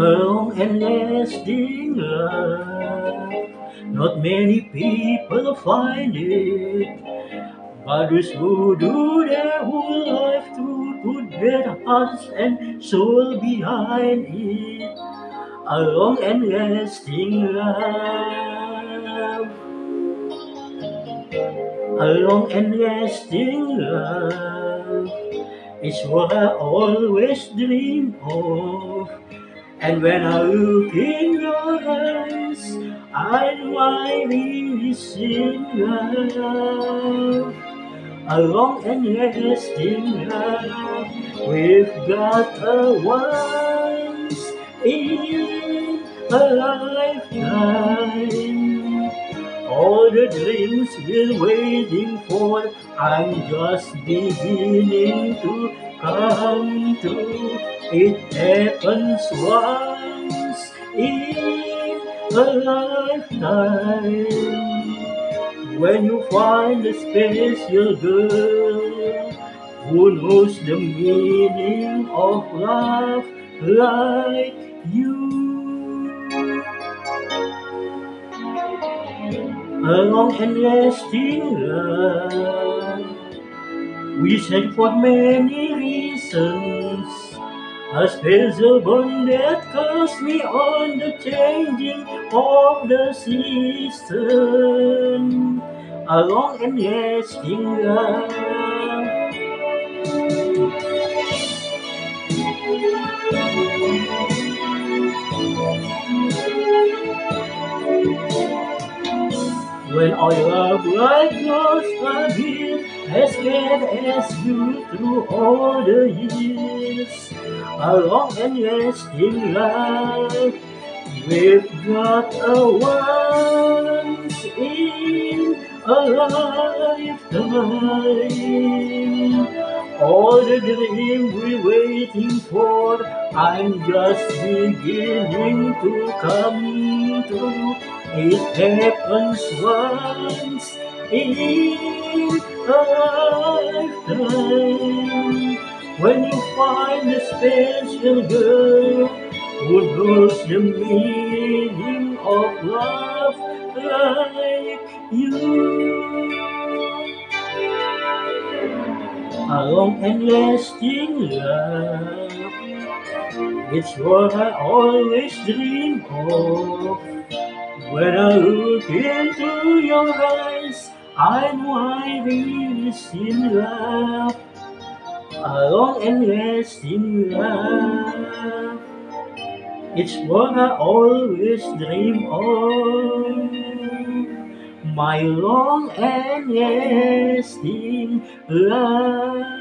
lasting love. Not many people find it, but those who do their whole life to put their hearts and soul behind it. A long and lasting love. A long and lasting love is what I always dream of. And when I look in your eyes, I know I really see love. A long and lasting love we've got a once in a lifetime. All the dreams we're waiting for, I'm just beginning to come true. It happens once in a lifetime. When you find a special girl who knows the meaning of love like you. Long and lasting love. We search for many reasons. A special bond that calls me on the changing of the season. A long and lasting love. When all love like yours are here, as glad as you through all the years, a long and lasting love. We've got a once in All the dream we're waiting for, I'm just beginning to come true. It happens once in a lifetime. When you find a special girl who knows the meaning of love like you. A long and lasting love. It's what I always dream of. When I look into your eyes, I know I really see love. A long and lasting love. It's what I always dream of. My long and lasting love.